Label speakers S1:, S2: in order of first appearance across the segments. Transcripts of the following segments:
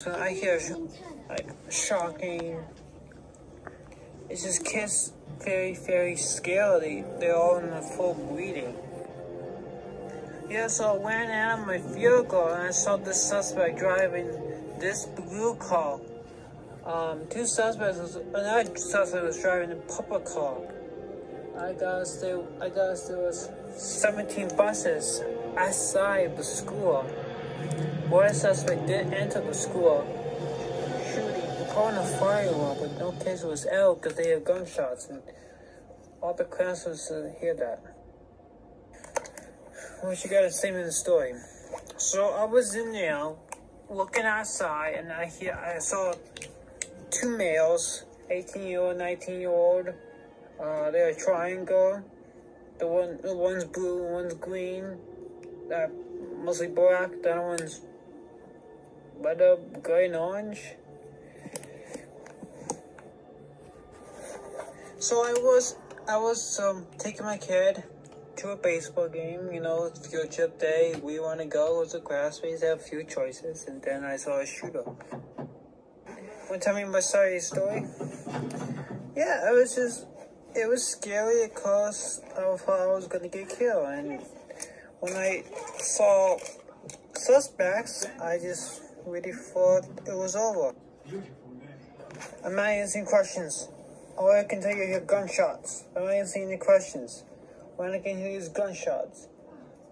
S1: So I hear like shocking. It's just kids very very scary. They're all in the full bleeding. Yeah, so I went out of my vehicle and I saw this suspect driving this blue car. Um, two suspects, was, another suspect was driving a purple car. I guess there, I guess there was 17 buses outside the school. One suspect did enter the school, shooting, calling a firework, but no case was out because they have gunshots, and all the classrooms uh, hear that. What you gotta say in the story? So I was in there, looking outside, and I hear I saw two males, 18 year old, 19 year old. Uh, they're a triangle. The one, the one's blue, one's green. Uh, mostly black. The other one's red, up, and orange. So I was, I was um, taking my kid to a baseball game. You know, field trip day. We want to go. Was a classmates. Have a few choices, and then I saw a shooter. Want to tell me my sorry story? Yeah, it was just, it was scary because of how I was gonna get killed, and when I saw suspects, I just really thought it was over. I'm not answering questions. All I can tell you is gunshots. I'm not answering any questions. When I can hear is gunshots.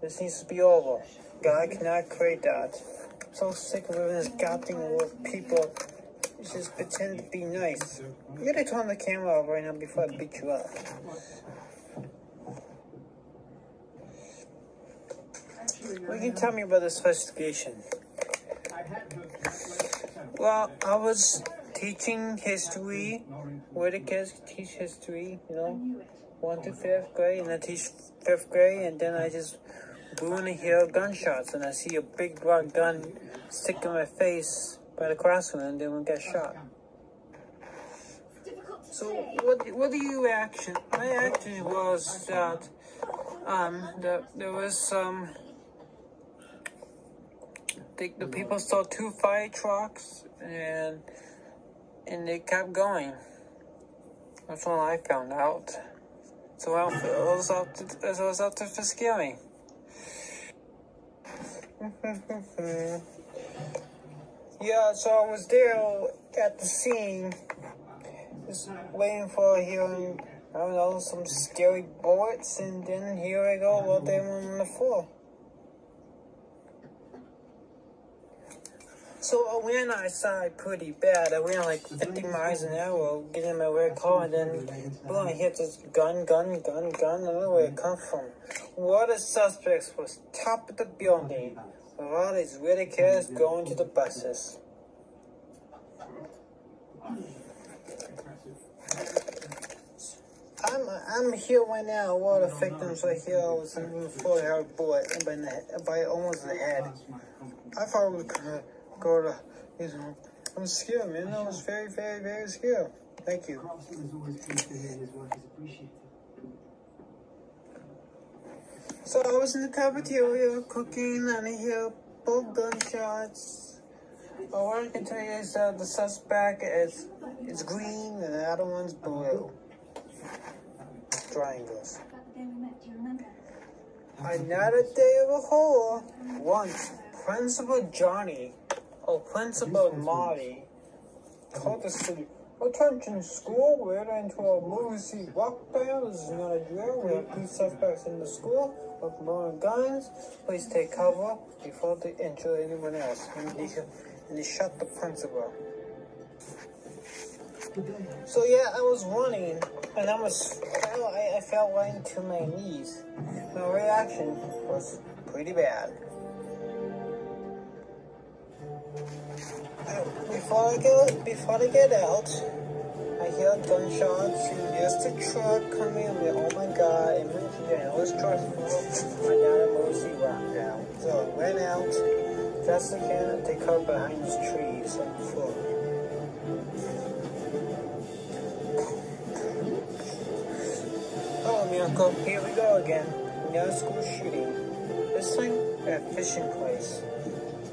S1: This needs to be over. God cannot create that. I'm so sick of living this goddamn with people just pretend to be nice. You gotta turn the camera off right now before I beat you up. What can you tell me about this investigation? Well, I was teaching history, where the kids teach history, you know, one to fifth grade, and I teach fifth grade, and then I just in the hear gunshots, and I see a big black gun stick in my face by the classroom, and then we get shot. So, what what do you action? My action was that um that there was some. The, the people saw two fire trucks and and they kept going. That's when I found out. So I was out to, it was out to me. yeah, so I was there at the scene, just waiting for hearing, I don't know, some scary bullets, and then here I go, while they were on the floor. So uh, when I went outside pretty bad. I went like 50 miles an hour getting my red car and then boom, I hit this gun, gun, gun, gun. I don't know where it come from. One of the suspects was top of the building with all these kids going to the buses. I'm I'm here right now. All the victims right here. I was in had a bullet by, the, by almost the head. I thought it was go to. I'm scared, man. I was very, very, very scared. Thank you. So I was in the cafeteria cooking, and I hear both gunshots. All I can tell you is that the suspect is is green, and the other one's blue. Triangles. Another day of a horror. Once, Principal Johnny, or Principal Marty, called the city. Attention school, we're into a movie scene lockdown. This is not a drill. We have two suspects in the school with loaded guns. Please take cover before they injure anyone else. And they, and they shot the principal. So yeah, I was running, and I was, I, I fell right into my knees. My reaction was pretty bad. Before I get before I get out, I hear gunshots and there's the truck coming. I'm like, oh my god! And yeah, it was stressful. I got a mostly wrapped down. So I went out, just again, they cover behind these trees on the floor. Oh, here we go again. Another school shooting. This time at a fishing place.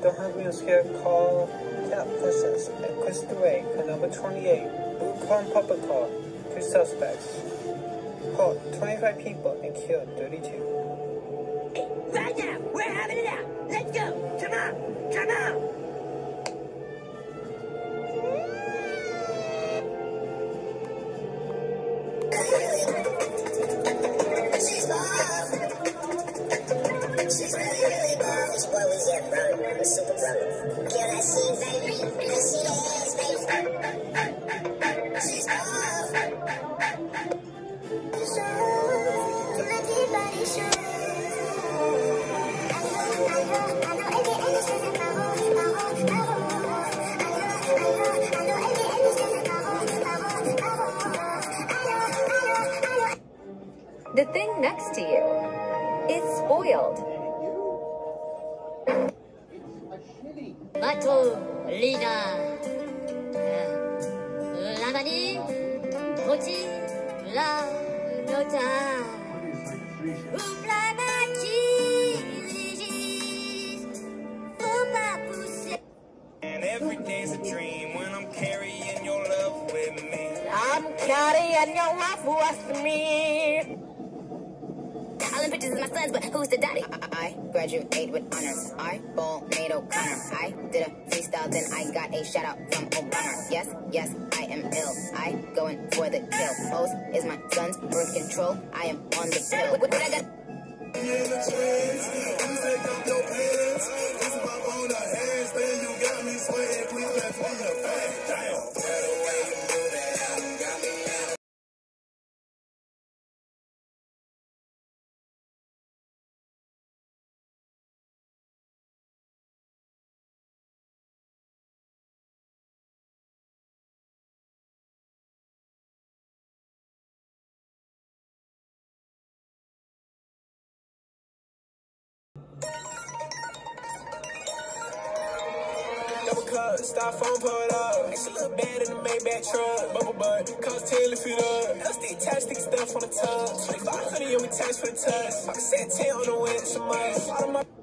S1: Don't Have Me Scared, call Princess, and Crystal for number 28. Blue Corn Puppet Call, two suspects. Caught 25 people and killed 32.
S2: Right now, we're having it out. Let's go. Come on, come on.
S3: Bateau, Lina, Lamani, Roti, La, Nota, Oublamaki, faut pas pousser.
S4: And every day's a dream when I'm carrying your love with me.
S3: I'm carrying your love with me.
S5: All them pictures is my sons, but who's the daddy? I, I graduated with honors. I ball made O'Connor. I did a freestyle, then I got a shout out from Obama. Yes, yes, I am ill. I going for the kill. Pose is my son's birth control. I am on the pill. What, what I got?
S4: Double cup, styrofoam pulled up. Makes a look bad in the Maybach truck. Bubble butt, cause tail if it up. LSD attached, stick stuff on the tub. 2500 on me tax for the touch. I can set 10 on the way, it's a must.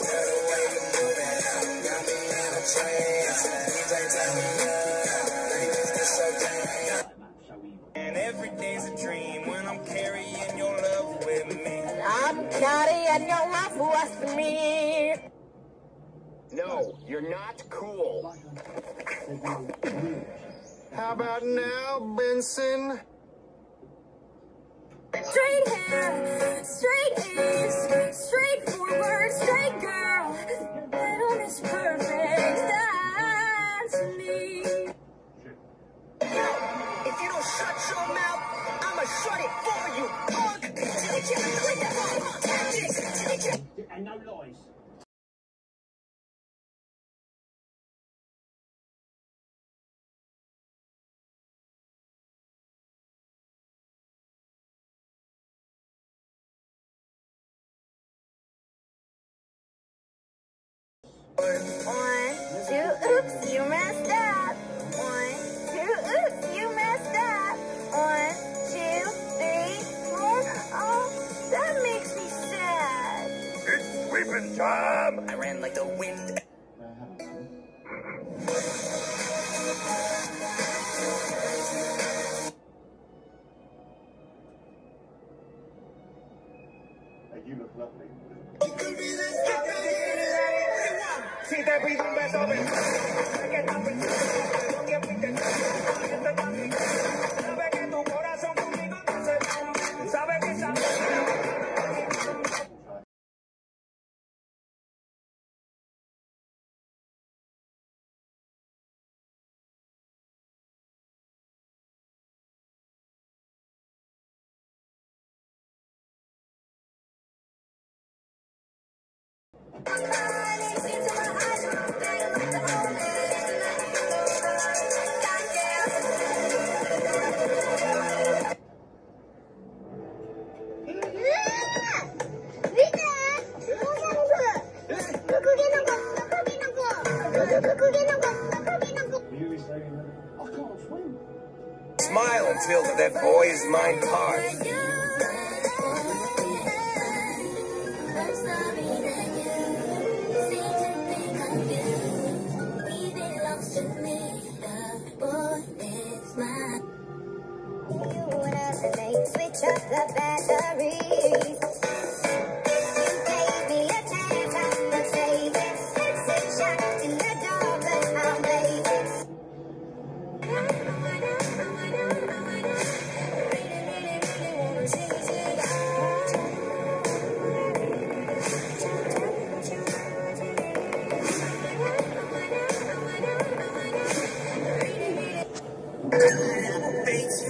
S4: I'm carrying your love with me.
S6: No, you're not cool.
S7: There's no rules.
S6: How about now, Benson?
S3: Straight hair, straight ears, straightforward, straight girl. Little Miss Perfect, that's me.
S2: If you don't shut your mouth, I'ma shut it for you, punk.
S7: And no lies.
S3: One, two, oops, you messed up. and you
S2: look lovely.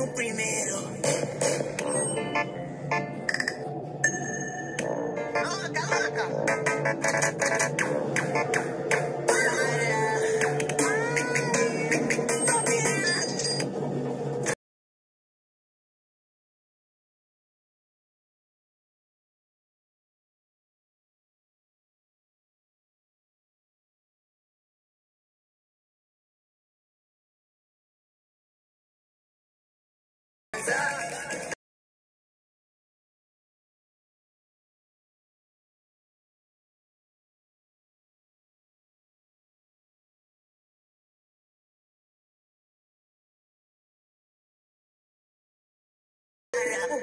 S8: tú primero.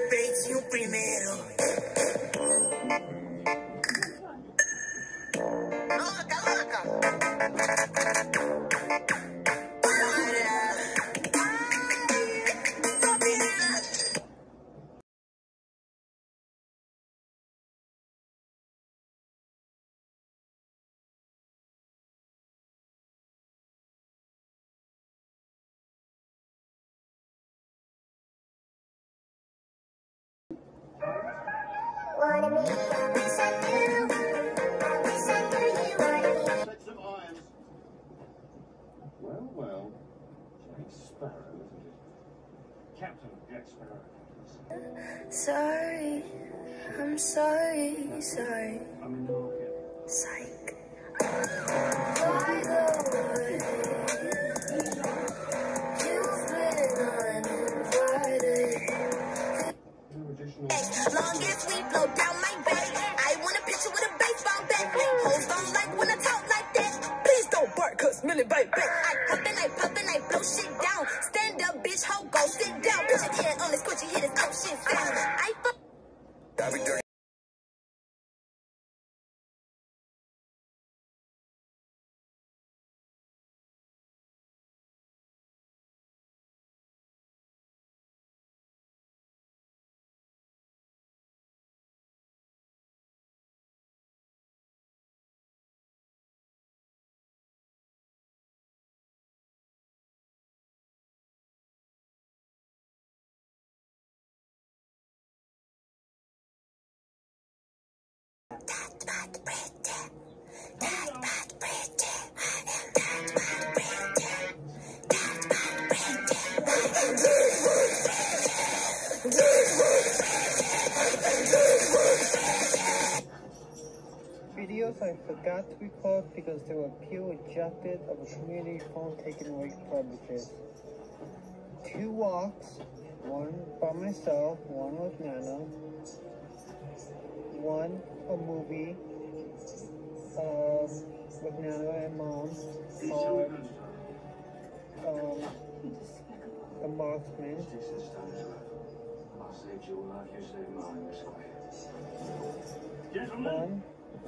S2: Precio primero. No, acá, acá.
S4: sorry. I'm sorry, sorry. Psych.
S9: I
S1: Videos I forgot to record because they were pure rejected of a community phone taken away privileges. Two walks, one by myself, one with Nana, one a movie uh,
S4: with and Mom called um, The Mothman. I Gentlemen.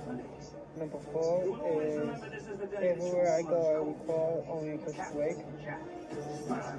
S4: Um,
S1: number four is Everywhere I Go, I
S4: will call Only Chris
S1: Lake. Five.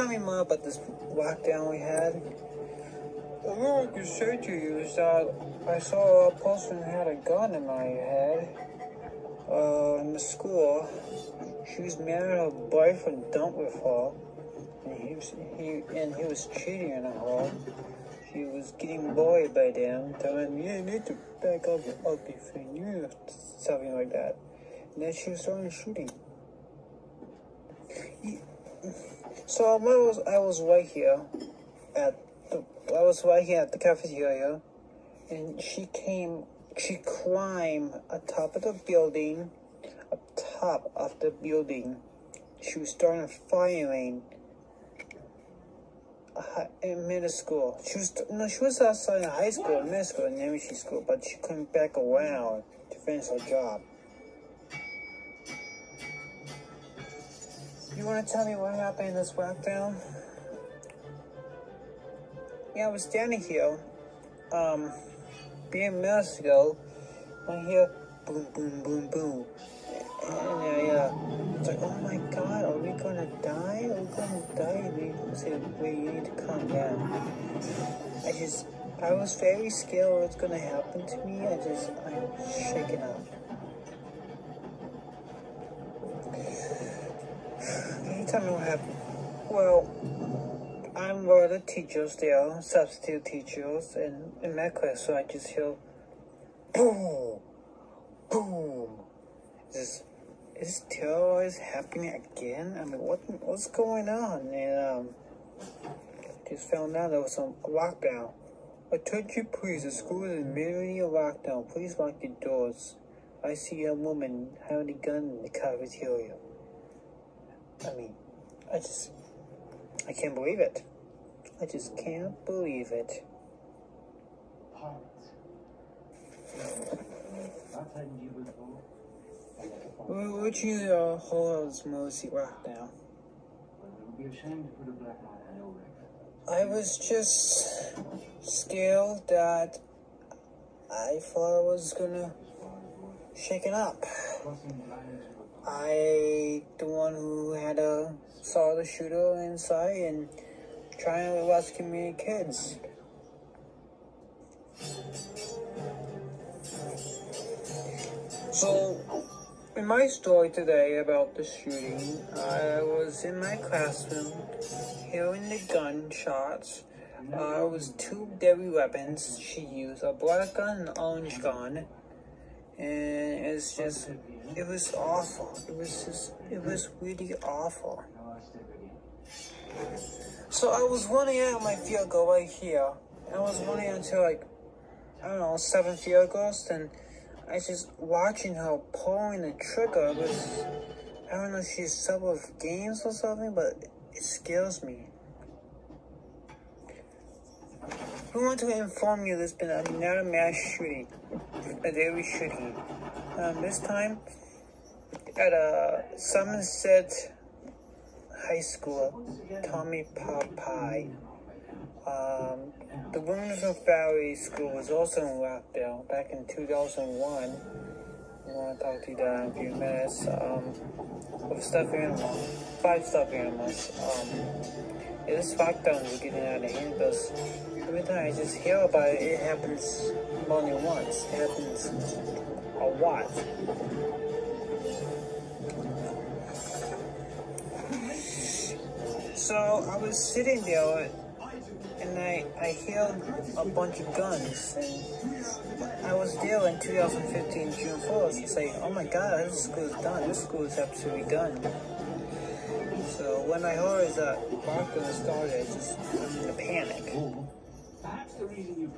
S1: Tell me more about this lockdown we had? All I can say to you is that I saw a person had a gun in my head uh, in the school. She was mad at her boyfriend dumped with her, and he was he and he was cheating on her. She was getting bullied by them, telling "You need to back up your ugly thing," you something like that. And then she started shooting. So I was I was right here at the I was right here at the cafeteria, and she came. She climbed atop of the building, up top of the building. She was starting firing. uh, In middle school, she was no, she was outside high school, middle school, and elementary school, but she couldn't back around to finish her job. You want to tell me what happened in this lockdown? Yeah, I was standing here, um, being minutes ago, I hear boom, boom, boom, boom. And I, uh, it's like, oh my god, are we gonna die? Are we gonna die? We said, wait, you need to calm down. I just, I was very scared what's gonna happen to me. I just, I'm shaking up. Can you tell me what happened? Well, I'm one of the teachers there, substitute teachers, and in my class, so I just hear boom, boom. Is this, is terror happening again? I mean, what what's going on? And um, just found out there was some lockdown. Attention, please. The school is immediately lockdown. Please lock your doors. I see a woman having a gun in the cafeteria. I mean, I just, I can't believe it. I just can't believe it.
S4: Taken you before.
S1: What would you uh, hold as Mosey lockdown?
S4: Well, it would be a shame to put a black light on your record.
S1: I was just scared that I thought I was gonna shake it up. I, the one who had a saw the shooter inside and trying to rescue me kids. So, in my story today about the shooting, I was in my classroom hearing the gunshots. Uh, it was two deadly weapons she used, a black gun and an orange gun. And it's just, it was awful. It was just, it was really awful. So I was running out of my field goal right here. I was running until like, I don't know, seven field goals. And I just watching her pulling the trigger. Was, I don't know if she's sub of games or something, but it scares me. We want to inform you there's been another mass shooting, a daily shooting. Um, this time at a Somerset High School, Tommy Popeye. Um, the Williamson Valley School was also in lockdown back in 2001. I want to talk to you down in a few minutes. Um, with stuffed animal, five stuffed animals. Um, it is fucked up. We're getting out of hand every time I just hear about it, it happens more than once. It happens a lot. So I was sitting there and I, I heard a bunch of guns and I was there in 2015 June 4th It's like, oh my god, this school's done. This school is absolutely done. So when I heard that Marco started, I just I'm in a panic.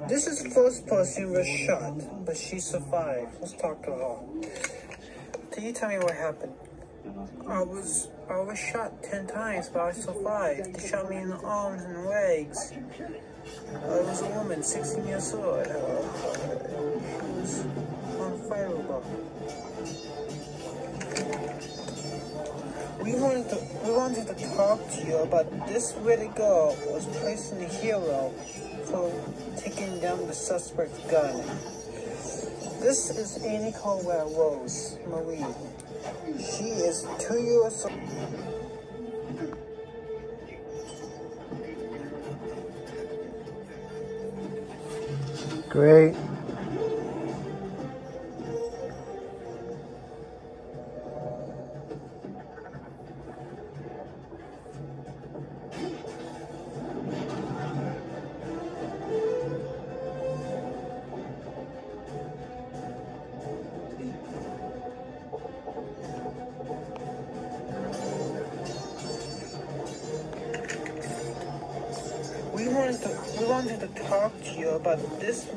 S1: This is the first person was shot, but she survived. Let's talk to her. Can you tell me what happened? I was I was shot ten times, but I survived. They shot me in the arms and legs. I was a woman, 16 years old. She was unfireable. We wanted to we wanted to talk to you about this little girl was placed in the hero taking down the suspect's gun. This is Annie Caldwell Rose Marie. She is two years old. Great.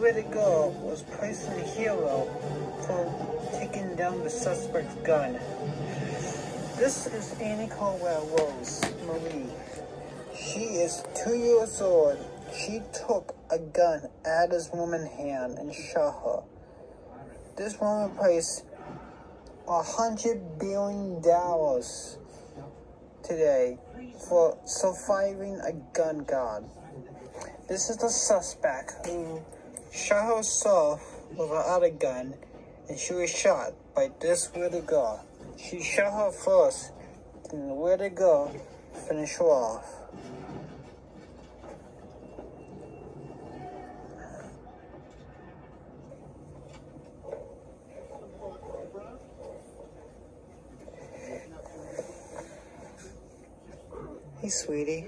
S1: Little girl was in the hero for taking down the suspect's gun. This is Annie Caldwell Rose Marie. She is two years old. She took a gun of this woman's hand and shot her. This woman placed a hundred billion dollars today for surviving a gun god. This is the suspect who shot herself with another gun and she was shot by this little girl. She shot her first and the little girl finished her off. Hey, sweetie.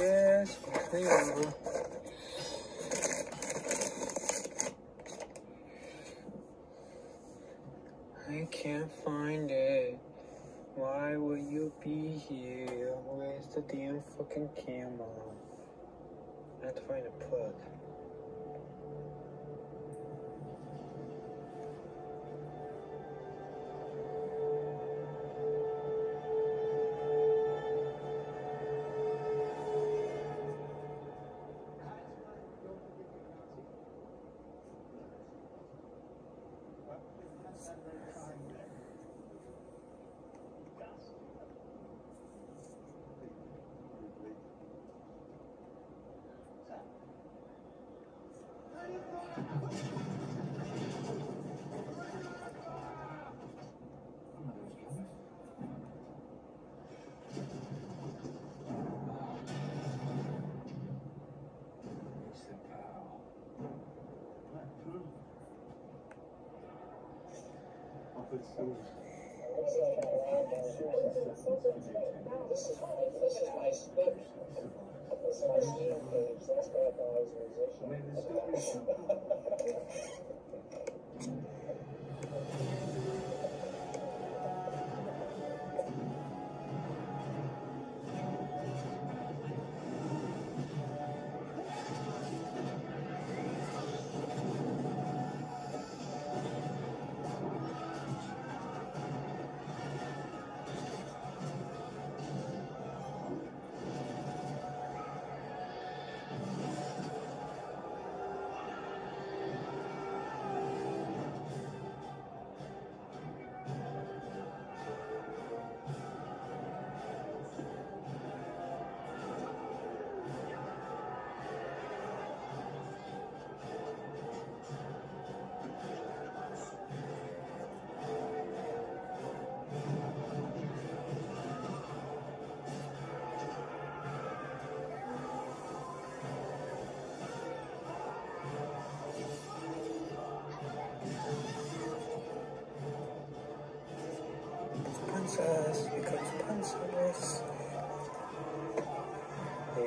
S1: Yes, they. I can't find it. Why would you be here? Where's the damn fucking camera? I have to find a plug. Princess, here comes Princess.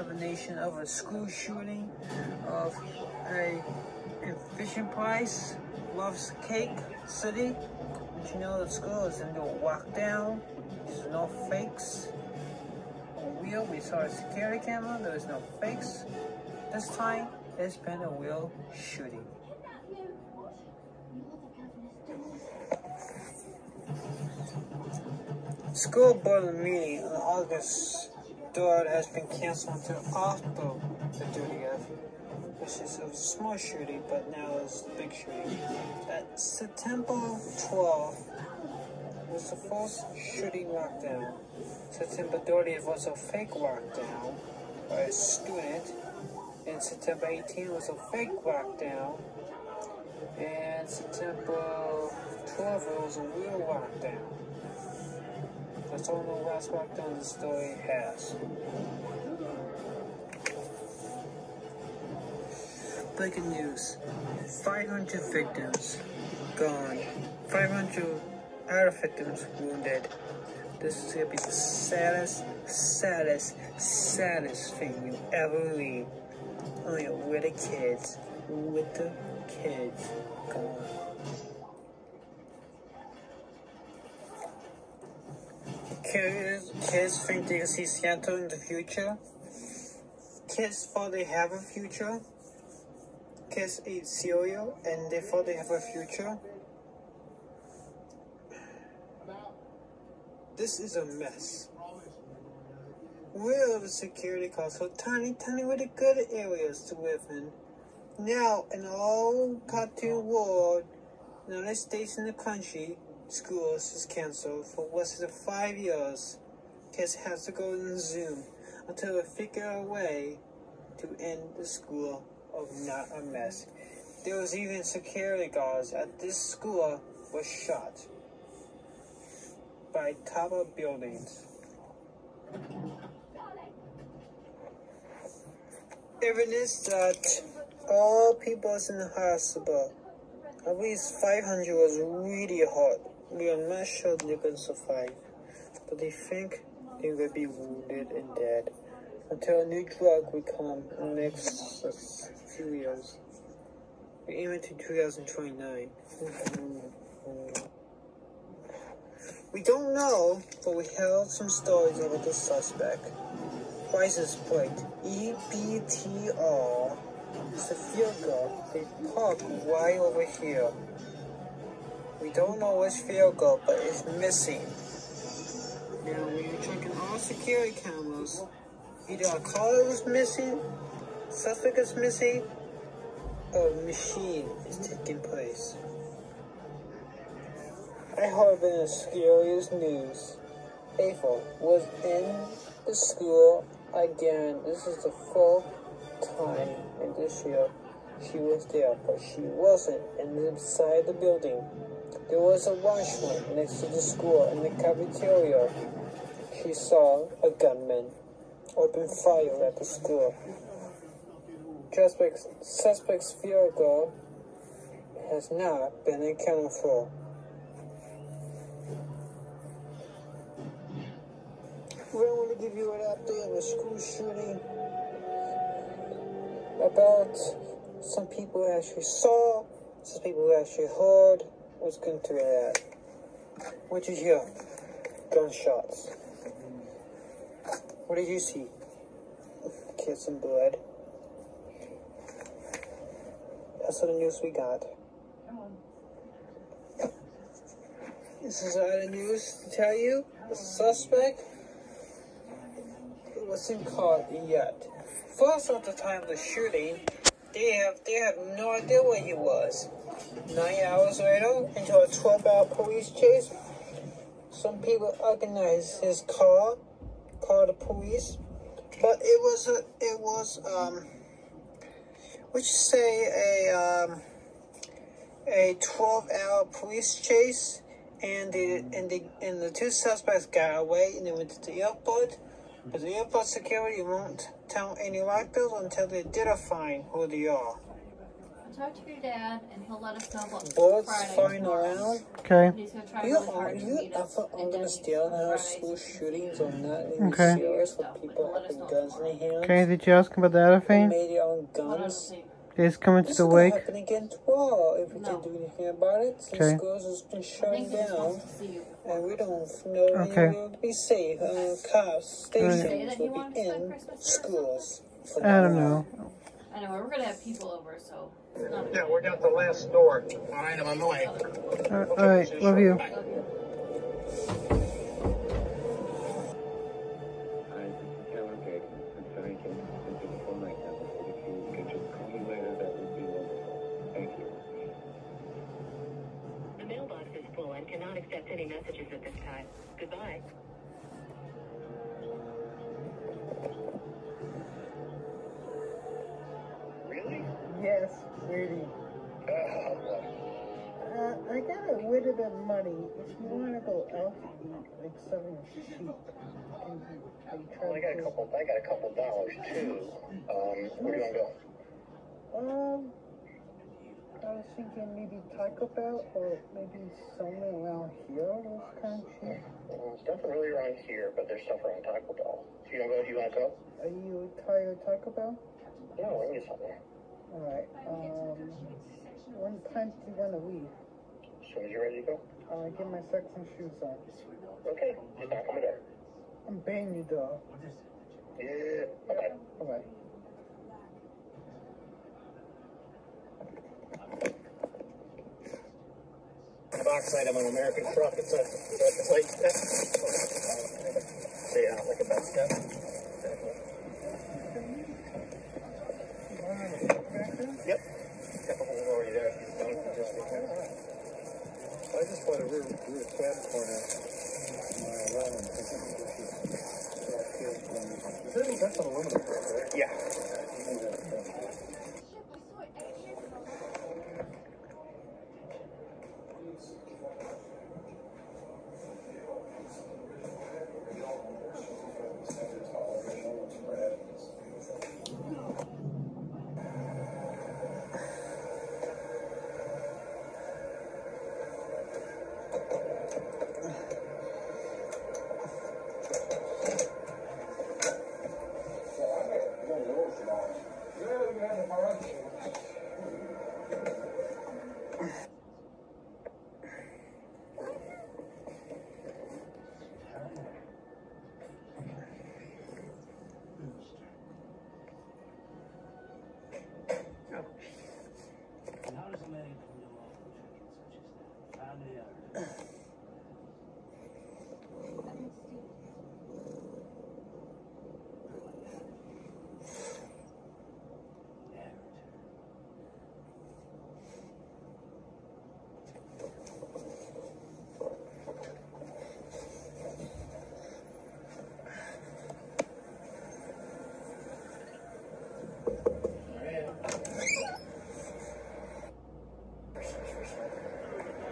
S1: explanation of a school shooting of a Fisher Price loves cake city. But you know the school is in the lockdown. There's no fakes. On wheel, we saw a security camera. There was no fakes. This time, it's been a real shooting. School board meeting on August 3rd has been canceled until after the 30th. This is a small shooting, but now it's a big shooting. At September 12th was the first shooting lockdown. September 30th was a fake lockdown by a student. And September 18th was a fake lockdown. And September 12th was a real lockdown. That's all the last lockdown the story has. Breaking news. 500 victims gone. 500 other victims wounded. This is gonna be the saddest, saddest, saddest thing you ever read. Oh yeah, with the kids. With the kids gone. Kids, kids think they see Santa in the future. Kids thought they have a future. Kids eat cereal and they thought they have a future. This is a mess. We're the security costs for tiny, tiny, really good areas to live in? Now, in all cartoon world, United States and the country, schools is canceled for less than five years. Kids have to go in Zoom until they figure a way to end the school of not a mess. There was even security guards at this school was shot by top of buildings. Evidence that all people in the hospital, at least 500 was really hot. We are not sure they can survive, but they think they will be wounded and dead until a new drug will come in the next few years. We aim it to 2029. We don't know, but we heard some stories about the suspect. License plate E EBTR. It's a vehicle. They parked right over here. We don't know which vehicle, but it's missing. Now, when you're checking all security cameras, either a car was missing, suspect is missing, or a machine is taking place. I heard in the scariest news. Ava was in the school again. This is the fourth time in this year she was there, but she wasn't inside the building. There was a washroom next to the school in the cafeteria. She saw a gunman open fire at the school. Suspect's, suspect's vehicle has not been accounted for. We want to give you an update of a school shooting about some people who actually saw, some people who actually heard. Get into that. Uh, what did you hear? Gunshots. What did you see? Kids and blood. That's all the news we got. This is all the news to tell you. The suspect wasn't caught yet. First, at the time of the shooting, they have they have no idea where he was. Nine hours later, into a 12-hour police chase, some people organized his car, called the police, but it was a it was um, would you say a um, a 12-hour police chase, and the and the and the two suspects got away and they went to the airport. But the airport security won't tell any locals until they identify who they are.
S10: Talk to your dad, and he'll let us know about
S1: Bullets
S10: Friday
S1: flying around.
S11: Okay.
S10: He's gonna try
S1: You
S10: really
S1: are
S10: hard to
S1: you
S10: meet us
S1: ever
S10: and then
S1: understand how school shootings are not even
S11: Okay.
S1: serious with people having guns in their hands?
S11: Okay, did you ask about the other
S1: They
S11: thing?
S1: made their own guns.
S11: Is coming to the
S1: is
S11: wake?
S1: happen again tomorrow if we can't do anything about it. Since
S11: Okay.
S1: schools has been
S10: I
S1: shut
S10: think he just
S1: down,
S10: wants to see you.
S1: and we don't know
S11: Okay.
S1: anywhere to be safe. Uh, cops
S11: Right.
S1: stations will be in schools.
S11: I don't know.
S10: I know, we're gonna have people over, so. It's not a
S12: Yeah, we're down at the last door. All right, I'm on the way.
S11: Uh, Alright, love you.
S13: Hi, this is Taylor Gate. I'm sorry I can't answer the phone right now, but if you could just call me later, that would be wonderful. Thank you.
S14: The mailbox is full and cannot accept any messages at this time. Goodbye.
S1: Bit of money. If you want to go out to eat, like can you, can you try
S4: Well, I got a couple. I got a couple dollars too. Um, where do you want to go?
S1: Um, I was thinking maybe Taco Bell or maybe somewhere around here. Those kind of cheap.
S4: Well, there's nothing really around here, but there's stuff around Taco Bell. Do you want to go? Do you want to go?
S1: Are you tired of Taco Bell?
S4: No, I get something.
S1: All right. Um, when time do you want to leave?
S4: Soon as you're ready to go.
S1: Uh, get my socks and shoes on.
S4: Okay. Just knock on the door.
S1: I'm paying you though.
S4: Yeah. Bye.
S1: All right.
S12: Box item on American truck. It's a, it's like, say, uh, like a bed step. Yep. Got the hole already there. If you don't, just be kind
S15: I bought a rear, rear cab corner. My allowance. That's an aluminum, right?
S12: Yeah.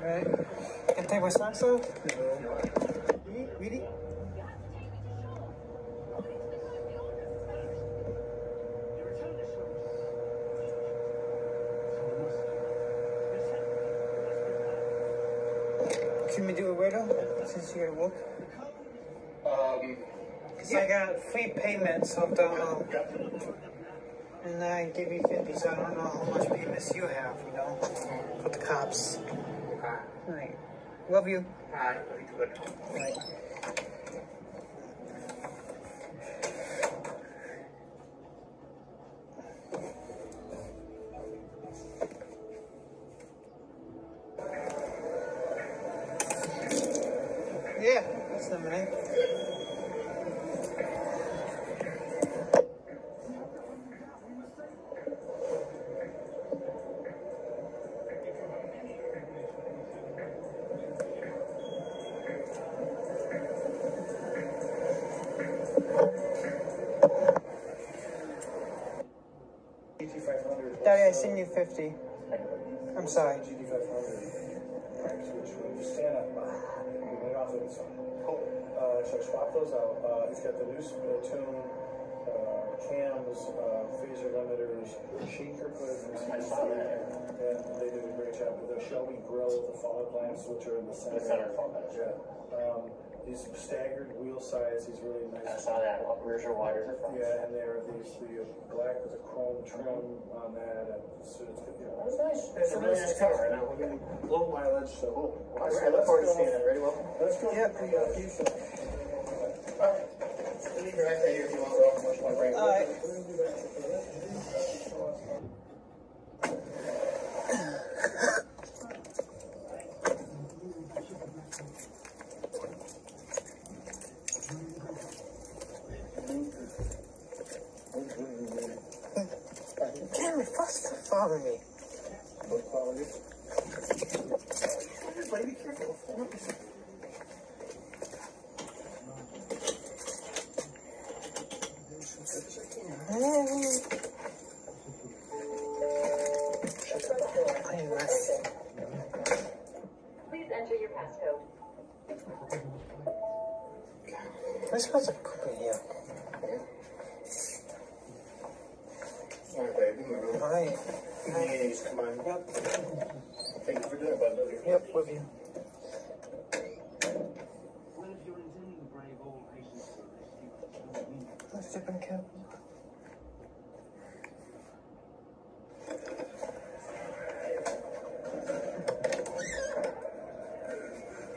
S1: Right. Can I take my socks off? Really? Really? Can we do a widow since you're at work?
S12: Um,
S1: Because I got free payments of the, um, and I give you 50, so I don't know how much payments you have, you know, for the cops. Love you.
S12: Good.
S1: Right. Daddy, I send you 50. I'm sorry.
S15: GT500. Which when you stand up, you get off of this one. So swap those out. It's got the tune, cams, phaser limiters, shaker.
S12: I.
S15: And they did a great job with the Shelby grill, the fog lamps, which are in the center.
S12: The center.
S15: Yeah. Um, these staggered wheel size, these really nice.
S12: I saw that. Rears or widers are front.
S15: Yeah, and there are these the black with the chrome trim on that, and so it's you know,
S12: That's nice. It's a really nice car. And now we're getting.
S15: low mileage. So
S12: All
S15: All
S12: right,
S15: right,
S12: I look forward to seeing it. Ready, Will?
S15: Let's go.
S1: Yep.
S15: get the uh, pizza.
S12: Alright. Let me drive right here if you want, Will. Much more break.
S1: Alright. Damn it, first follow me.
S15: Low quality.
S12: Be careful.
S14: Please enter your passcode.
S1: This smells like cookie here.
S12: Alright, baby. Move.
S1: Alright.
S12: Please, come on.
S1: Yep.
S12: Thank you for doing it, bud. Love you.
S1: Yep, with you. Let's dip in cap.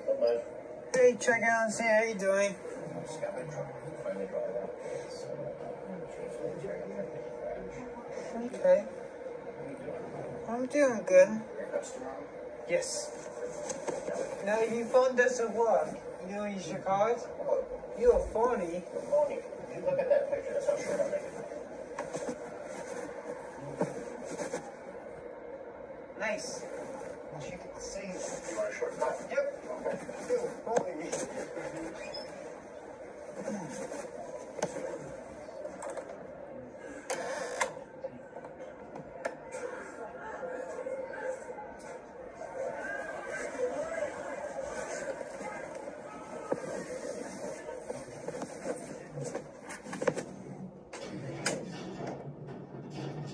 S12: Come on.
S1: Hey, check out and see how you doing.
S12: Just got my truck. Finally brought it up.
S1: Okay. I'm doing good. Yes. Now, if your phone doesn't work, you know, use your card. You're a
S12: phony. Look at that picture. That's how short I'm making.
S1: Nice. As you can see.
S12: You want a shortcut?
S1: Yep. You're phony.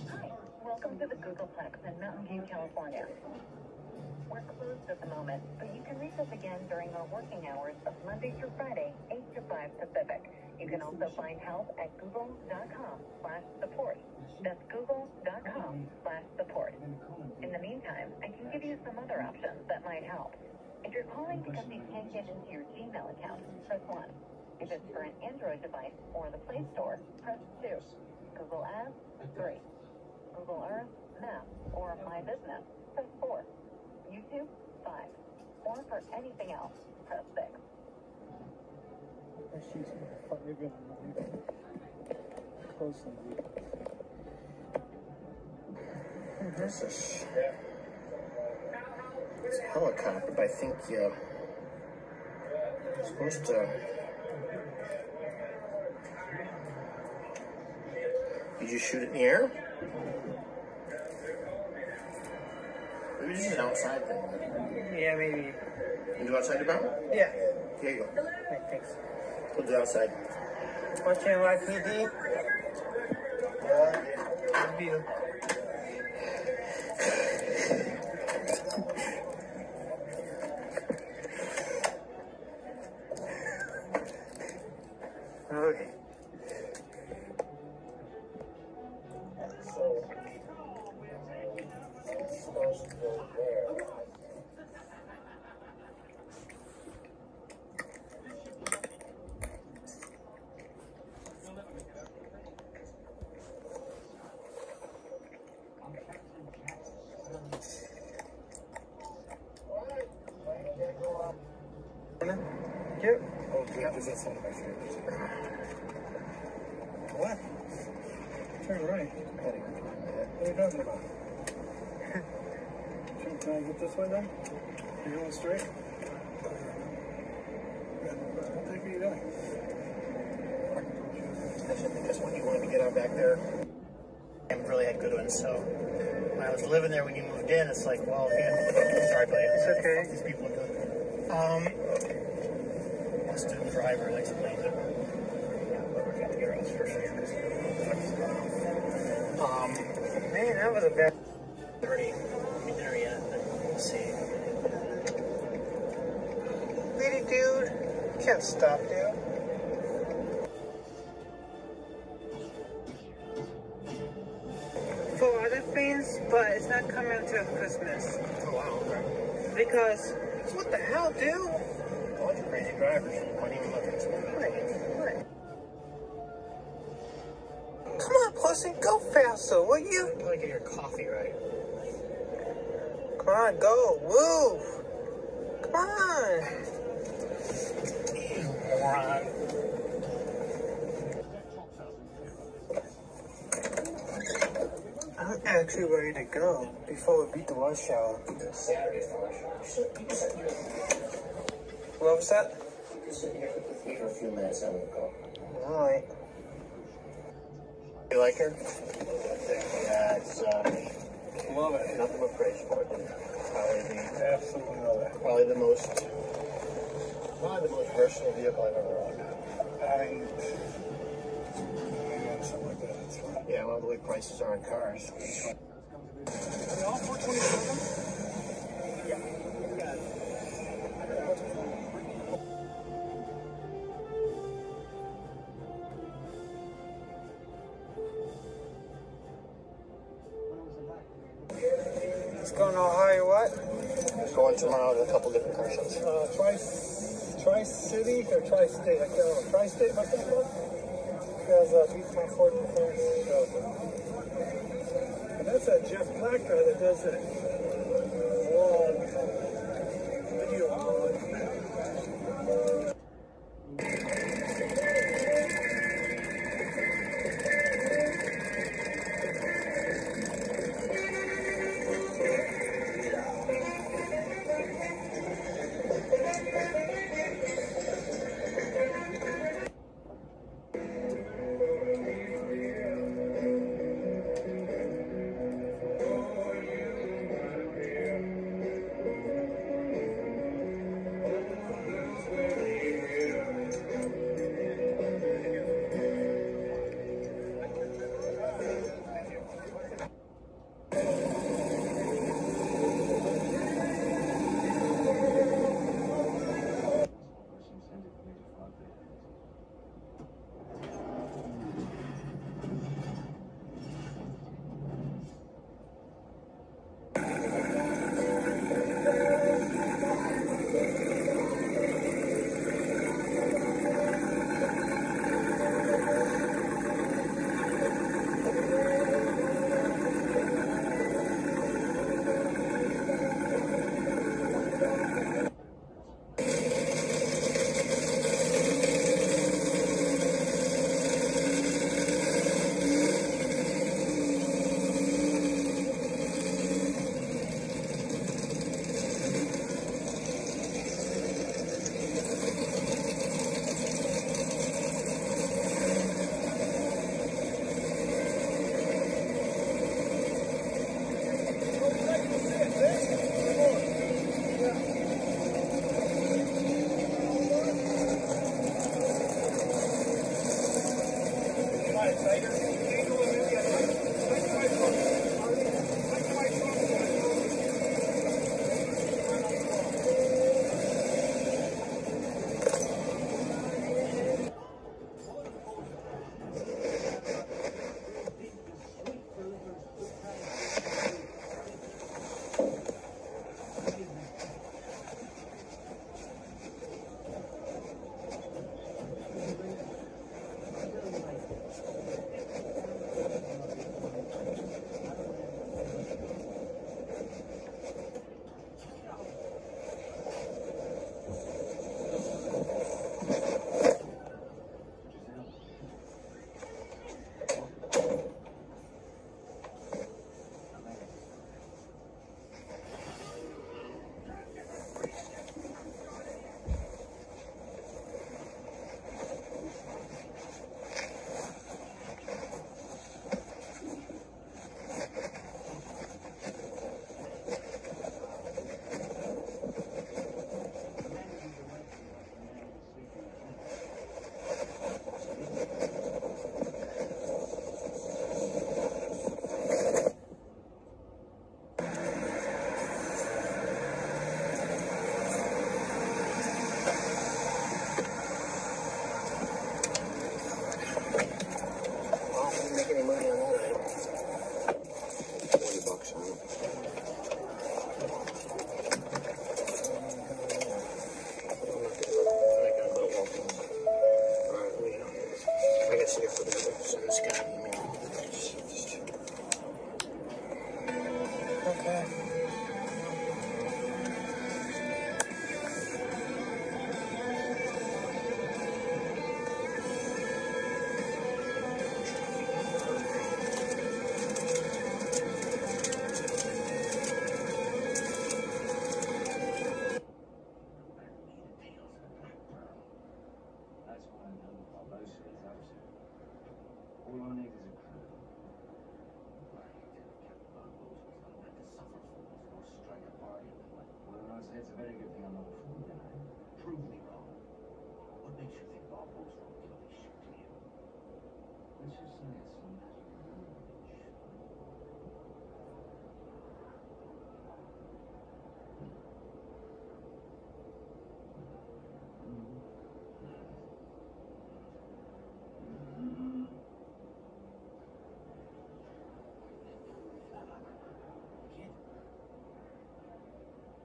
S14: Hi, welcome to the Googleplex in Mountain View, California. We're closed at the moment, but you can reach us again during our working hours of Monday through Friday, 8 to 5 Pacific. You can also find help at google.com slash support. That's google.com slash support. In the meantime, I can give you some other options that might help. If you're calling because you can't get into your Gmail account, press 1. If it's for an Android device or the Play Store, press 2. Google Ads, 3. Google Earth, Maps, or My Business, press 4. YouTube, 5. or for anything else, press 6.
S15: She's probably gonna closely.
S12: This is it's a helicopter, but I think uh, you're supposed uh, to. Did you shoot it in the air? Maybe this is an outside thing.
S1: Yeah, maybe.
S12: You do outside the mountain?
S1: Yeah.
S12: Here you go.
S1: Right, thanks.
S12: We'll do outside.
S1: Watching my PD. Yeah. Okay. Yep.
S15: Oh, good. This is one of my favorites. What? Turn right. What are you talking about? Can- Can I get this way then? You going straight? What the heck are you doing?
S12: That's it, because when you wanted to get out back there, I haven't really had good ones. So when I was living there when you moved in, it's like, well, yeah, sorry, buddy.
S1: It's okay.
S12: These people are. Um, a student driver that explains it. Yeah, but we got to get. Um,
S1: Man, that was a bad.
S12: already there yet. but We'll see.
S1: Lady dude, can't stop, dude. Because, what the hell, dude?
S12: A bunch of crazy drivers. Why didn't even look at this.
S1: Come on, Pussy, go faster, will you?
S12: You gotta get your coffee right.
S1: Come on, go, move. Come on.
S12: Moron.
S1: Actually ready to go before we beat the rush hour. What was that?
S12: For a few minutes, I will go.
S1: Alright.
S12: You like her? Yeah, it's uh,
S15: Love it.
S12: nothing but praise for it. Probably the,
S15: Absolutely love it.
S12: probably the most, probably the most versatile vehicle I've ever owned.
S15: I, I something like that. It's fine.
S12: Yeah, well, the way prices are on cars.
S1: It's going to Ohio what?
S12: Going tomorrow to a couple different car shows.
S15: Uh, Tri, Tri-City or Tri-State? I can't remember. Tri-State, that called? Because uh, beats my Ford Performance. And that's that Jeff Black guy that does that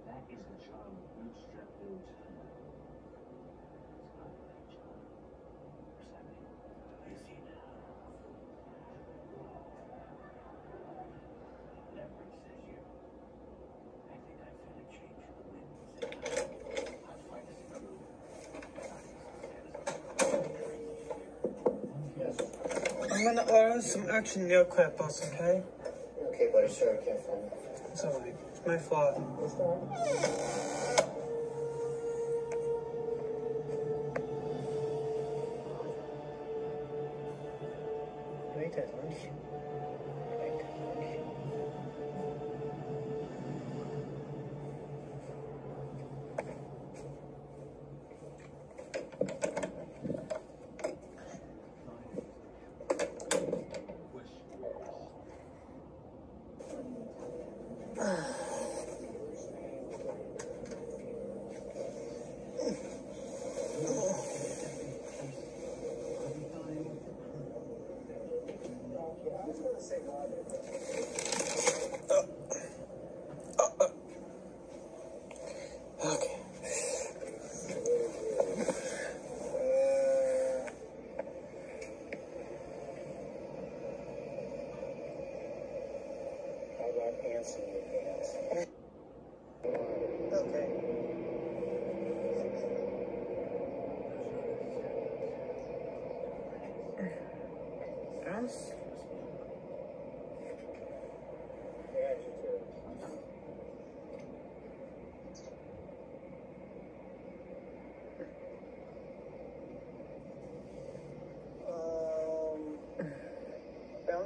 S15: that
S16: is the child bootstrap built
S1: I'm gonna order some action nail clippers, okay?
S12: Okay, buddy, sorry, I can't find it.
S1: It's alright. It's my fault.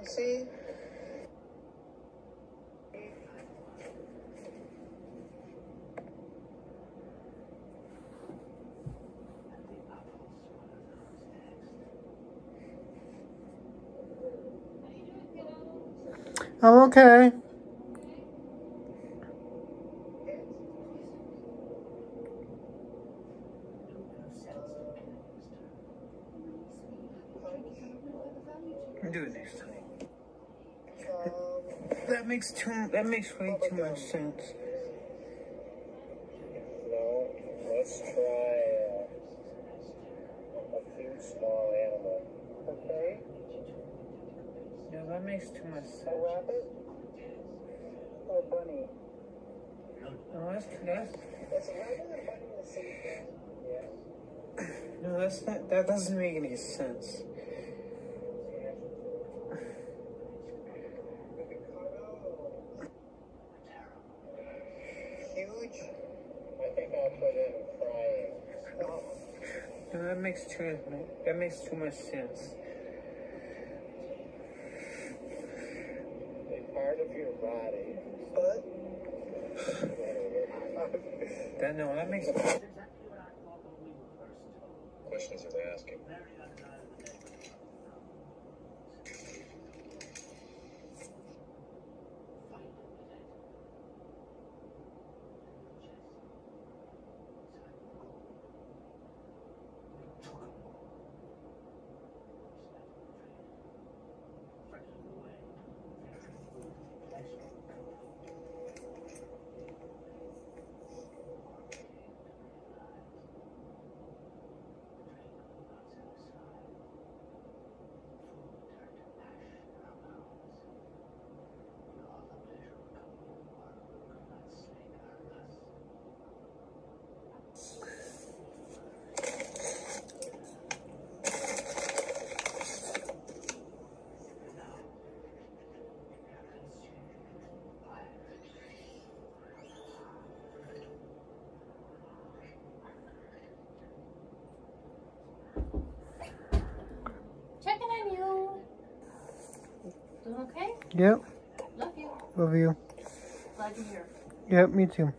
S12: Bouncy.
S17: I'm okay.
S1: Do it next time. That makes too. That makes way too much sense.
S12: No, let's try uh, a cute small animal. Okay.
S1: No, that makes too much sense.
S12: A rabbit? Or a bunny?
S1: No, that's that's.
S12: Is a rabbit and bunny the same thing? Yeah.
S1: No, that's not. That doesn't make any sense.
S12: Huge? I think I'll put in frying.
S1: No, that makes too. That makes too much sense.
S12: A part of your body. But.
S1: That no, that makes.
S4: Questions are they asking?
S10: Checking on you. Doing okay?
S17: Yep.
S10: Love you.
S17: Love you.
S10: Glad you're here.
S17: Yep, me too.